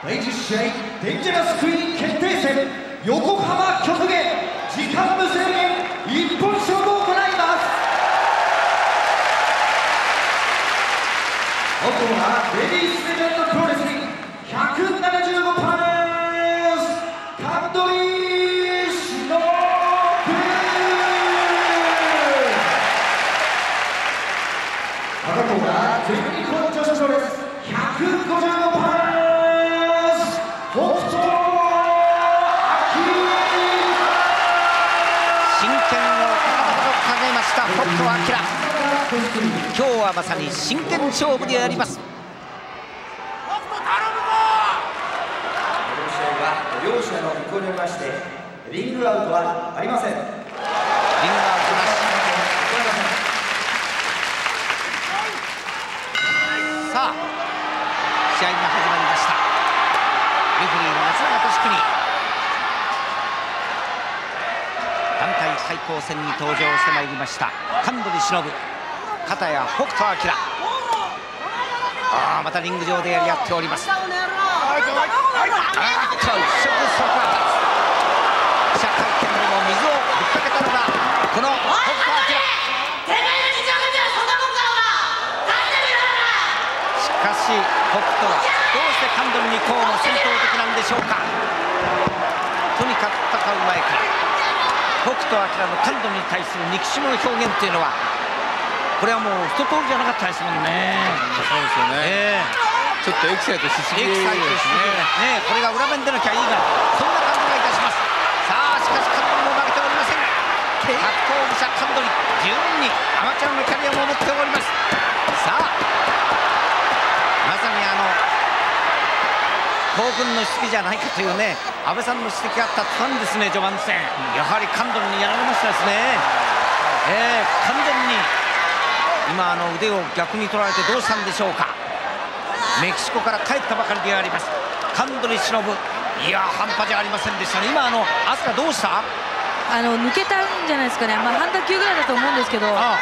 第10試合デンジャラスクイーン決定戦横浜曲芸時間無制限一本勝負を行います。掲げました。北斗晶今日はまさに真剣勝負であります。両者の意向によりましてリングアウトはありません。リングアウトなし。さあ試合が始まりましたレフェリーの松永俊邦団体対抗戦に登場してまいりました。神取忍片や北斗晶。ああまたリング上でやり合っております。あーっと一触即発社会見でも水をぶっかけたのがこの北斗晶。しかし北斗はどうしてカンドルにこうも戦闘的なんでしょうか。とにかく戦う前から北斗晶のカンドルに対する憎しみの表現っていうのはこれはもう一通りじゃなかったですもんね。そうですよね、えちょっとエキサイトしすぎですね。ね。これが裏面でなきゃいいがそんな感じがいたします。さあしかしカンドルも負けておりません。格闘技者カンドリ十分にアマチュアのキャリアも持っております。さあまさにあの興奮のしすぎじゃないかというね安倍さんの指摘があった途端ですね序盤戦。やはりカンドルにやられましたですね。えー、完全に今あの腕を逆に取られてどうしたんでしょうか。メキシコから帰ったばかりであります。カンドリ忍いや半端じゃありませんでしたね。今あのアスカどうした？あの抜けたんじゃないですかね、まあ、半打球ぐらいだと思うんですけど、あ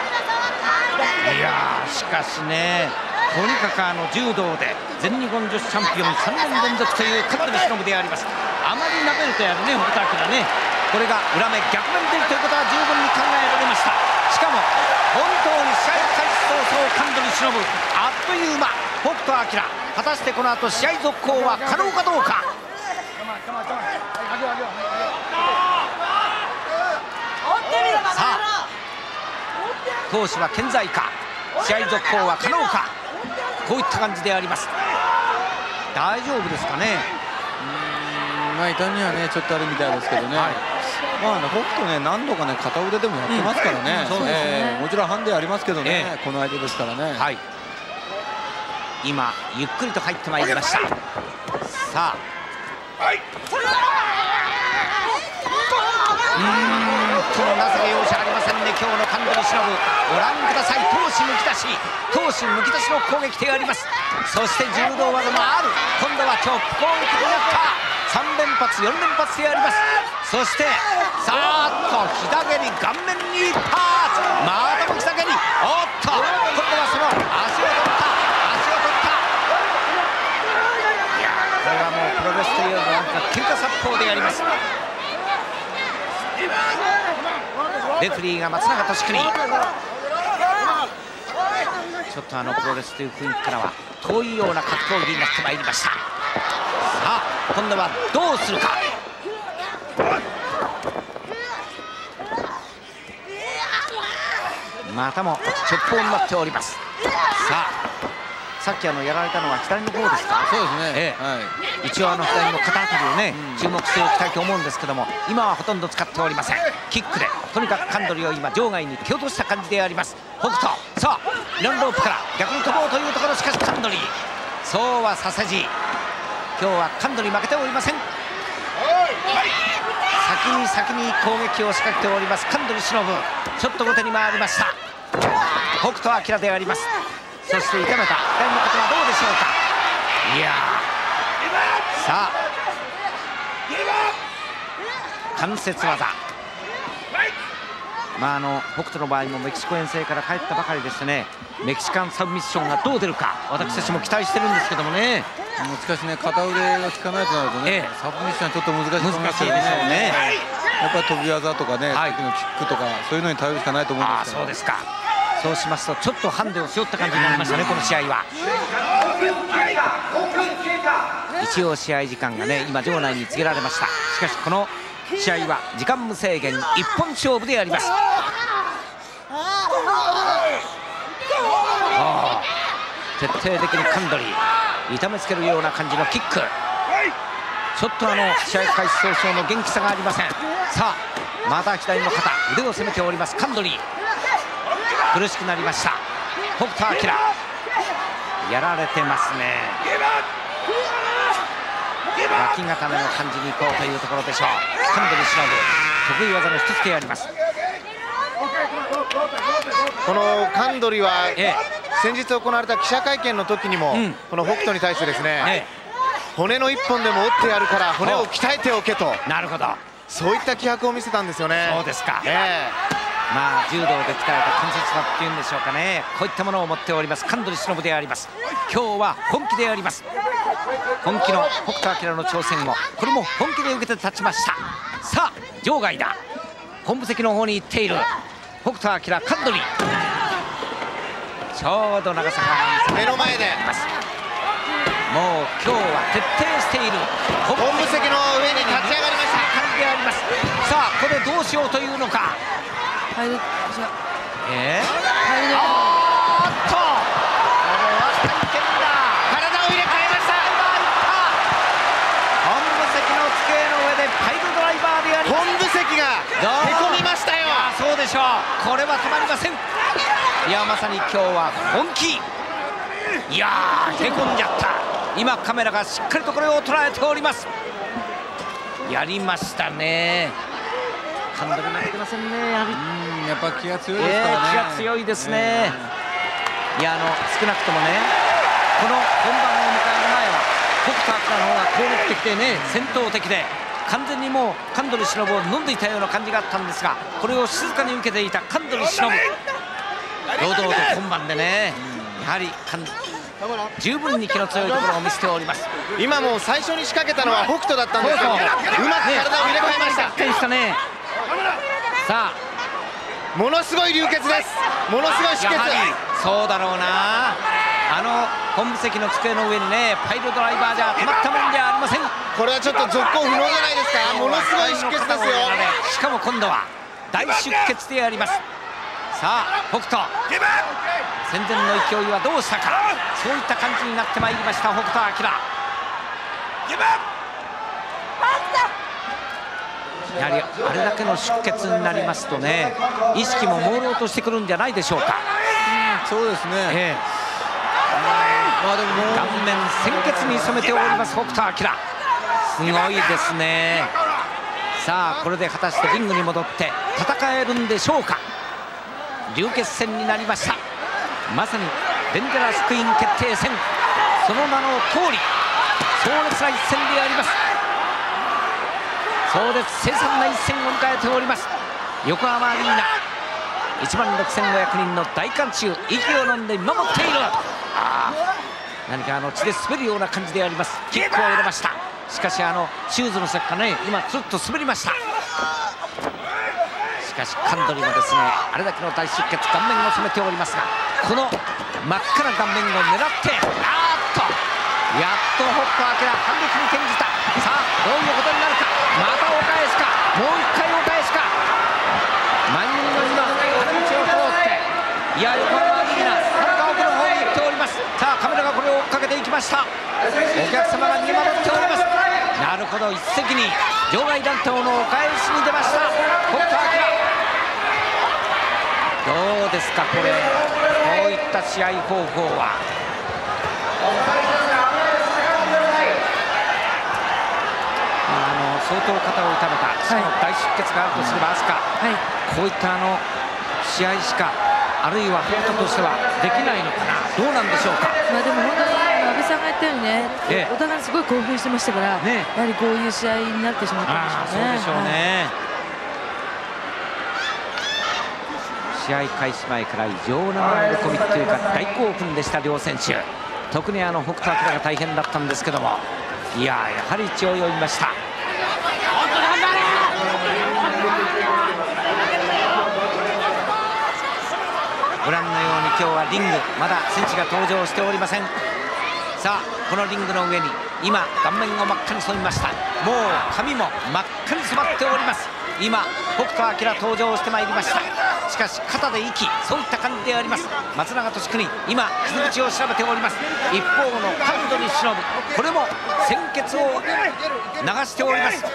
いやーしかしねとにかくあの柔道で全日本女子チャンピオン3年連続というカンドリ忍でありますあまりなめるとやるね北田明ね。これが裏目逆面出るということは十分に考えられました。しかも本当に試合開始早々カンドリ忍あっという間。北斗晶果たしてこの後試合続行は可能かどうか。さあ闘志は健在か。試合続行は可能か。こういった感じであります。大丈夫ですかね。まあ痛みはねちょっとあるみたいですけどね、はい。まあね北斗ね何度かね片腕でもやってますからね、うん。そうですええもちろんハンデありますけどね、ええ。この相手ですからね、はい。今ゆっくりと入ってまいりました。さあ。うーんとなぜ容赦ありませんね今日の神取忍ご覧ください。闘志むき出し。闘志むき出しの攻撃であります。そして柔道技もある。今度はチョップ攻撃になった3連発4連発であります。そしてさーっと左蹴り顔面に一発またも左蹴りおっと今度はその足を取った足を取った。いやこれはもうプロレスというよりなんか喧嘩殺法であります。レフリーが松永俊邦。ちょっとあのプロレスという雰囲気からは遠いような格闘技になってまいりました。さあ今度はどうするか？またも直砲になっております。さあさっきあのやられたのは左の方ですか？そうですね、ええ。はい。一応あの左の肩あたりをね、注目しておきたいと思うんですけども今はほとんど使っておりません。キックでとにかくカンドリを今場外に蹴落とした感じであります。北斗。さあイランロープから逆に飛ぼうというところしかしカンドリそうはさせじ今日はカンドリ負けておりません。先に先に攻撃を仕掛けておりますカンドリ忍ちょっと後手に回りました。北斗晶であります。そして痛めた左のことはどうでしょうか。いやー。さあ。関節技。まああの北斗の場合もメキシコ遠征から帰ったばかりでしてね。メキシカンサブミッションがどう出るか私たちも期待してるんですけどもね。しかしね。片腕が効かないとなるとね、ええ。サブミッションはちょっと難しいと思いますけど難しいでしょうね。やっぱり飛び技とかね、はい。のキックとかそういうのに頼るしかないと思うんです。けどそうですか。そうしますとちょっとハンデを背負った感じになりましたねこの試合は。一応試合時間がね今場内に告げられました。しかしこの試合は時間無制限一本勝負であります。徹底的にカンドリー痛めつけるような感じのキック。ちょっとあの試合開始早々の元気さがありません。さあまた左の肩腕を攻めておりますカンドリー。苦しくなりました。北斗晶。やられてますね。脇固めの感じに行こうというところでしょう。カンドリー忍得意技の一つであります。このカンドリはえ先日行われた記者会見の時にも、うん。この北斗に対してですね、え骨の一本でも折ってやるから骨を鍛えておけと。えなるほど。そういった気迫を見せたんですよね。そうですか。えまあ柔道で鍛えた関節差っていうんでしょうかね。こういったものを持っております。神取忍であります。今日は本気であります。本気の北斗晶の挑戦を。これも本気で受けて立ちました。さあ場外だ。本部席の方に行っている北斗晶神取ちょうど長坂目の前で。もう今日は徹底している。本本部席の上に立ち上がりました。感じであります。さあここでどうしようというのか。ファイル違うえー？ファイルでおーっとこれは大変だ体を入れ替えました本部席の机の上でパイルドライバーであります本部席がへこみましたよあそうでしょう。これはたまりません。いやまさに今日は本気。いやーへこんじゃった。今カメラがしっかりとこれを捉えております。やりましたね。感動になってませんね。やはり。うんやっぱ気が強いですからね、えー気が強いですね。いやあの少なくともねこの本番を迎える前は北斗晶の方が攻撃的でね戦闘的で完全にもう神取忍を飲んでいたような感じがあったんですがこれを静かに受けていた神取忍。堂々と今晩でねやはり神十分に気の強いところを見せております。今もう最初に仕掛けたのは北斗だったんですけどうまく体を入れ替えました。したね。さあ。ものすごい流血です。ものすごい出血。そうだろうなあの本部席の机の上にねパイルドライバーじゃたまったもんじゃありません。これはちょっと続行不能じゃないですか。ものすごい出血ですよ。しかも今度は大出血であります。さあ北斗。戦前の勢いはどうしたか。そういった感じになってまいりました北斗晶。やはりあれだけの出血になりますとね意識も朦朧としてくるんじゃないでしょうか、そうですね、ええまあでも顔面鮮血に染めております北斗晶。すごいですね。さあこれで果たしてリングに戻って戦えるんでしょうか。流血戦になりました。まさにデンジャラスクイーン決定戦。その名の通り。壮烈な一戦であります。壮烈凄惨な一戦を迎えております。横浜アリーナ。1万6500人の大観衆息を飲んで見守っている。何かあの血で滑るような感じであります。キックを入れました。しかしあのシューズの先かね今つっと滑りました。しかしカンドリもですねあれだけの大出血顔面を染めておりますがこの真っ赤な顔面を狙ってあーっとやっと北斗晶反撃に転じた。さあどういうことになるか。またお返すか。もう一回お返すか。万人の今花道を通っていや横浜アリーナますさあカメラがこれを追っかけていきました。お客様が見守っております。なるほど一石に場外団体のお返しに出ました。北斗晶どうですかこれ。こういった試合方法は。あの相当肩を痛めた。しかも大出血があるとすれば飛鳥はい。こういったあの試合しかあるいは北斗としてはできないのかな？どうなんでしょうか？まあでも本当に今安倍さんが言ったようにね、ええ。お互いすごい興奮してましたから、ねやはりこういう試合になってしまったんでしょうね。そうでしょうね、試合開始前から異常な喜びというか大興奮でした両選手。特にあの北斗晶が大変だったんですけども。いややはり血を読みましたご覧のように今日はリングまだ選手が登場しておりません。さあこのリングの上に今顔面を真っ赤に染みました。もう髪も真っ赤に染まっております。今北斗晶登場してまいりました。しかし肩で息そういった感じであります。松永俊邦今傷口を調べております。一方の神戸に忍ぶこれも鮮血を流しております。い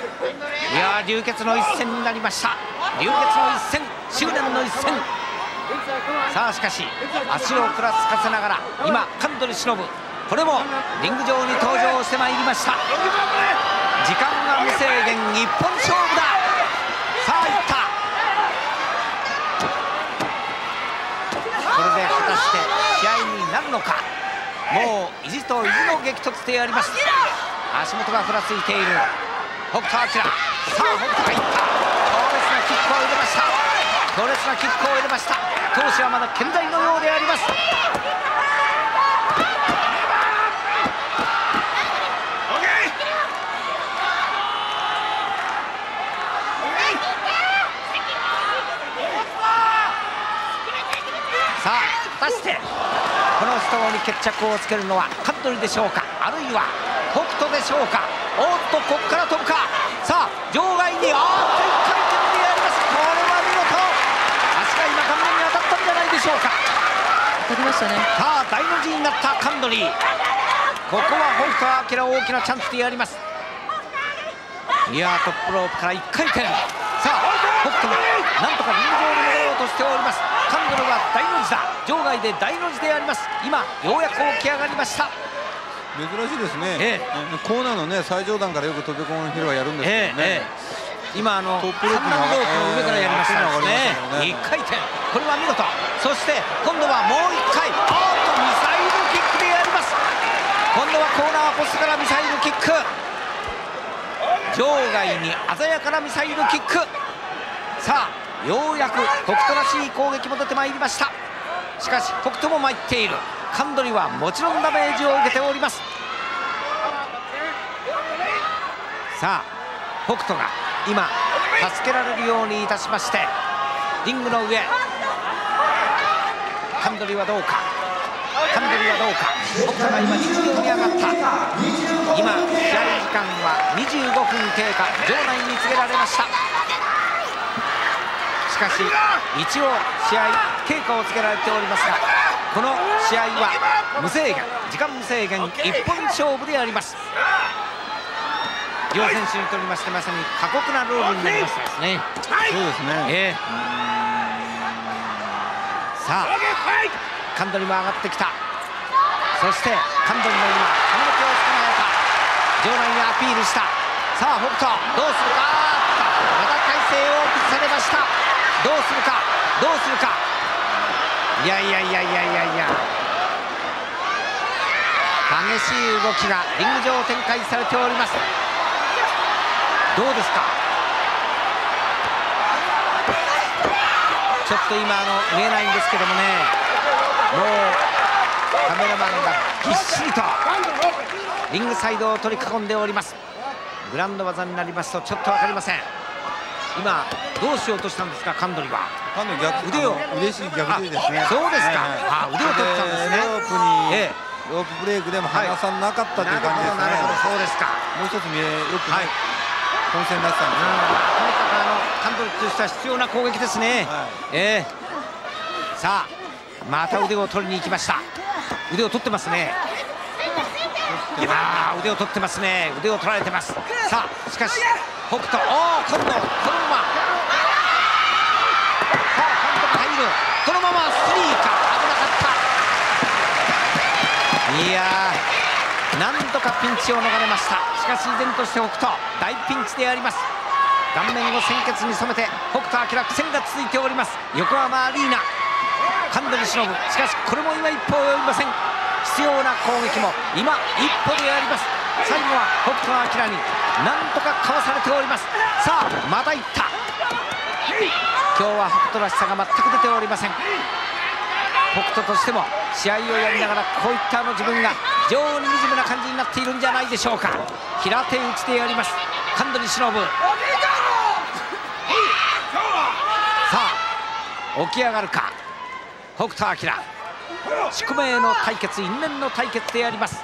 やー流血の一戦になりました。流血の一戦執念の一戦。さあしかし足をくらつかせながら今神取忍これもリング上に登場してまいりました。時間が無制限一本勝負だ。さあいった。これで果たして試合になるのか。もう意地と意地の激突であります。足元がふらついている。北斗晶。さあ北斗がいった。強烈なキックを入れました。強烈なキックを入れました。闘志はまだ健在のようであります。さあ果たしてこのストーンに決着をつけるのはカントリーでしょうか？あるいは北斗でしょうか？おっとここから飛ぶか？さあ場外にあーっと1回転でやりますこれは見事足が今顔面に当たったんじゃないでしょうか。当たりましたね。さあ大の字になったカンドリー。ここは北斗晶大きなチャンスでやります。いやートップロープから1回転。さあ北斗もなんとかリング上に戻ろうとしております。カンドルは大の字だ。場外で大の字であります。今ようやく起き上がりました。珍しいですね、えコーナーのね最上段からよく飛び込む広はやるんですけどね、ええええ。今あのトップロープの上からやりました。ね。ええ1回転これは見事。そして今度はもう1回おっとミサイルキックでやります。今度はコーナーポストからミサイルキック。場外に鮮やかなミサイルキック。さあようやく北斗らしい攻撃も出てまいりました。しかし北斗も参っている。カンドリはもちろんダメージを受けております。さあ北斗が今助けられるようにいたしましてリングの上。カンドリはどうか？カンドリはどうか？北斗が今実況に上がった。今試合時間は25分経過場内に告げられました。しかし一応試合経過をつけられておりますがこの試合は無制限時間無制限一本勝負であります。両選手にとりましてまさに過酷なルールになりましたですねそうですね、ええさあカンドリも上がってきた。そしてカンドリも今髪の毛を捕まえた。場内にアピールした。さあ北斗。どうするか。また体勢を崩されました。どうするか。どうするか。いやいやいやいやいやいや。激しい動きがリング上展開されております。どうですか。ちょっと今あの見えないんですけどもね。もうカメラマンがぎっしりとリングサイドを取り囲んでおります。グランド技になりますとちょっと分かりません。今どうしようとしたんですかカンドリは。かなり逆腕をしい逆手ですね。あそうですか。はいはい。あ腕を取ったんですね。でロープに、ええ。ロープブレイクでも離さなかったという感じですね、なるほどなるほど。そうですか。もう一つ見えよく、はい。混戦になってたんですよ、あのカンドリとしては必要な攻撃ですね、はい。ええ。さあまた腕を取りに行きました。腕を取ってますね。あー腕を取ってますね。腕を取られてます。さあしかし北斗。おお今度このまま。さあカントが入る。このままスリーか。危なかった。いやーなんとかピンチを逃れました。しかし依然として北斗。大ピンチであります顔面を鮮血に染めて北斗晶苦戦が続いております。横浜アリーナ。神取忍しかしこれも今一歩及びません。必要な攻撃も。今一歩であります。最後は北斗晶に。なんとかかわされております。さあまたいった。今日は北斗らしさが全く出ておりません。北斗としても試合をやりながらこういったあの自分が非常に惨めな感じになっているんじゃないでしょうか。平手打ちでやります。神取忍さあ起き上がるか？北斗晶。宿命の対決因縁の対決でやります。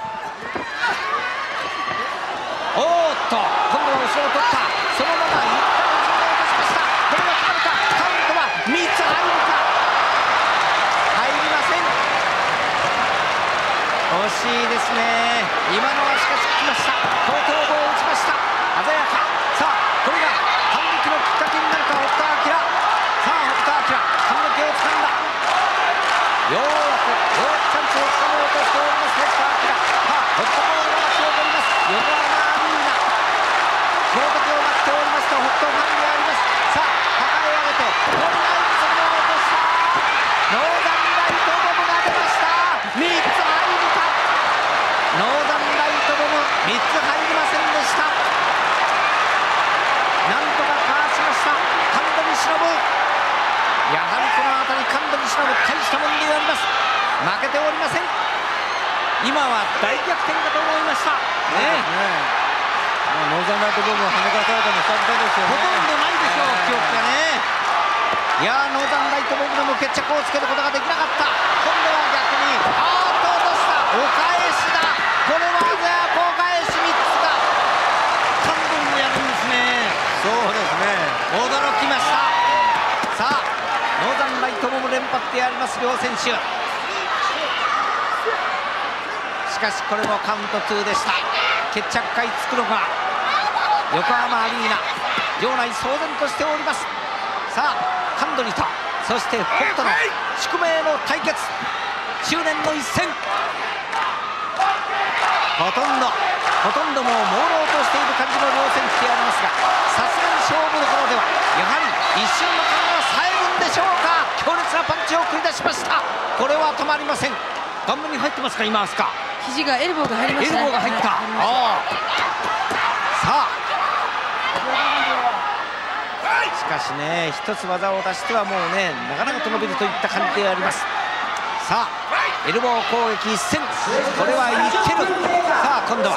おーっと今度は後ろを取った。そのまま一旦後ろを落としました。これが決まるか？カウントは3つ入るか？入りません。惜しいですね。今のはしかし来ました。後頭部を打ちました鮮やかさあこれが反撃のきっかけになるか北斗晶さあ北斗晶反撃をつかんだようやくようやくチャンスをつかもうとしております北斗晶さあ北斗ボールが巻き起こります横浜アリーナ強敵を待っておりますと北斗ファンでありますさあ抱え上げてゴールラインそのまま落としたノーザンライトボムが出ました3つ入るかノーザンライトボム3つ入りませんでしたなんとかかわしました神取忍やはりこの辺り神取忍大したもんであります負けておりません今は大逆転かと思いましたねねまあノーザンライトボムを跳ね返されたの久々ですよほねとんどないでしょう、記憶がね。いやー、ノーザンライトボムでも決着をつけることができなかった。今度は逆に、あーっと落とした。お返しだ。これはじゃあ、お返し3つだ。半分もやるんですね。そうですね驚きました。さあ、ノーザンライトボム連発でやります、両選手。しかしこれもカウント2でした。決着回つくのか横浜アリーナ。場内騒然としております。さあハンドリとそして北斗の宿命の対決。執念の一戦。ほとんどほとんどもう朦朧としている感じの両選手でありますがさすがに勝負どころではやはり一瞬の間が冴えるんでしょうか。強烈なパンチを繰り出しました。これは止まりません。顔面に入ってますか？今ですか？肘がエルボーが入りまエルした。ねボーが入った、はいさあ。しかしね一つ技を出してはもうねなかなかと伸びるといった感じであります。さあエルボー攻撃一戦これはいってる。さあ今度は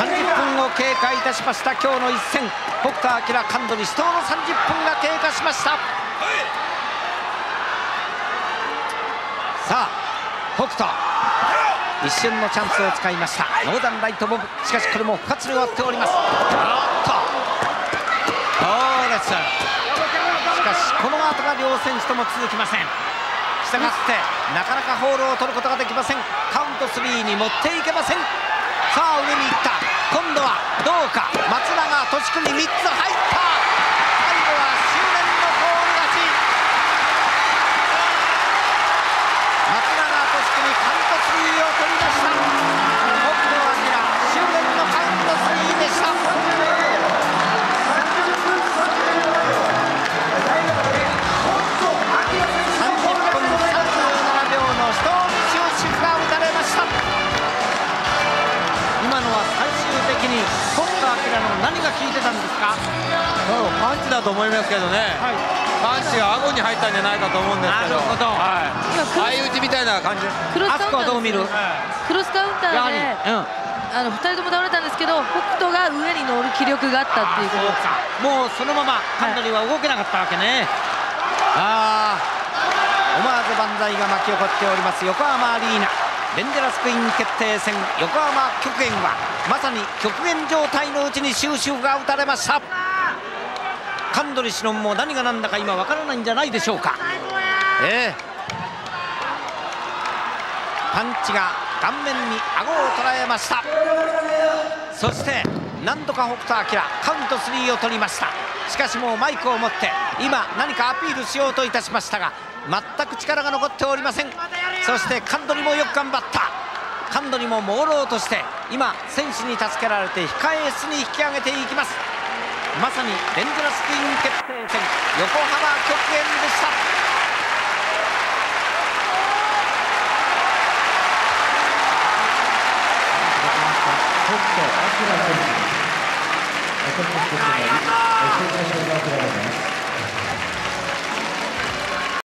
30分を経過いたしました。今日の一戦。北斗晶神取死闘の30分が経過しました。さあ北斗一瞬のチャンスを使いました。ノーザンライトボム。しかしこれも不発に終わっております。おっと。そうです。しかしこの後が両選手とも続きません。したがってなかなかホールを取ることができません。カウント3に持っていけません。さあ上に行った。今度はどうか。松永俊邦3つ入った。だと思いますけどね、パンチが顎に入ったんじゃないかと思うんですけど。なるほど。はい、打ちみたいな感じ。クロスあそこはどう見る？クロスカウンターでり。うん。あの2人とも倒れたんですけど北斗が上に乗る気力があったっていうこと。ですもうそのままハンドリーは動けなかったわけね、ああ思わず万歳が巻き起こっております。横浜アリーナ。デンジャラスクイーン決定戦。横浜極限はまさに極限状態のうちに終止符が打たれました神取忍も何が何だか今わからないんじゃないでしょうか。ええ。パンチが顔面に顎を捉えました。そして何とか北斗晶カウント3を取りました。しかしもうマイクを持って今何かアピールしようといたしましたが全く力が残っておりません。そして神取もよく頑張った。神取も朦朧として今選手に助けられて控え室に引き上げていきますまさにデンジャラスクイーン決定戦横浜極限でした北斗晶選手。お客様にご紹介されております